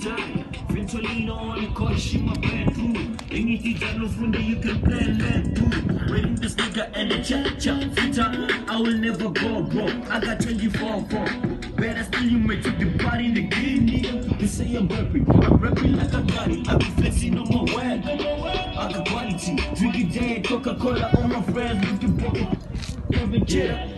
time. Ventolino on the couch in my bad too. Anything that no friend you can plan, that through. Rating this nigga and the cha cha fita. I will never go broke. I got tell you for. Better still you make the party in the game, nigga. Say I'm rapping, I'm rapping like a it. I be flexing on my wag. I got quality. Drinking J, Coca-Cola, all my friends looking broken. Every chair.